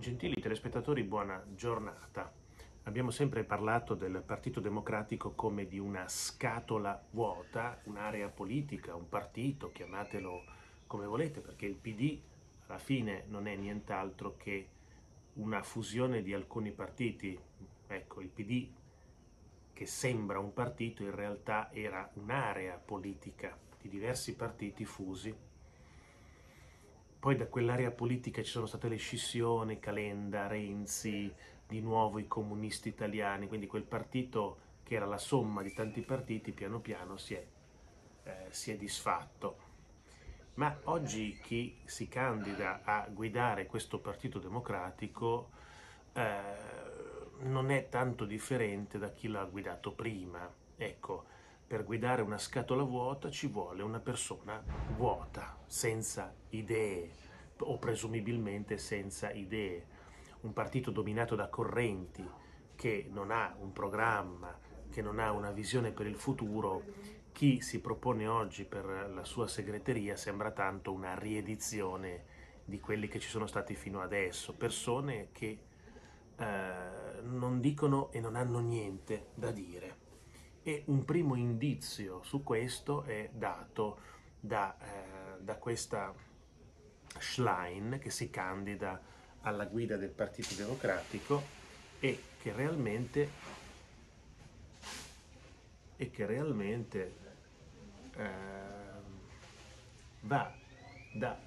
Gentili telespettatori, buona giornata. Abbiamo sempre parlato del Partito Democratico come di una scatola vuota, un'area politica, un partito, chiamatelo come volete, perché il PD alla fine non è nient'altro che una fusione di alcuni partiti. Ecco, il PD che sembra un partito in realtà era un'area politica di diversi partiti fusi poi da quell'area politica ci sono state le scissioni, Calenda, Renzi, di nuovo i comunisti italiani, quindi quel partito che era la somma di tanti partiti piano piano si è, eh, si è disfatto. Ma oggi chi si candida a guidare questo Partito Democratico eh, non è tanto differente da chi l'ha guidato prima. Ecco, per guidare una scatola vuota ci vuole una persona vuota, senza idee o presumibilmente senza idee. Un partito dominato da correnti che non ha un programma, che non ha una visione per il futuro, chi si propone oggi per la sua segreteria sembra tanto una riedizione di quelli che ci sono stati fino adesso, persone che eh, non dicono e non hanno niente da dire e un primo indizio su questo è dato da, eh, da questa Schlein che si candida alla guida del Partito Democratico e che realmente, e che realmente eh, va da,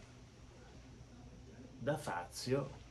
da Fazio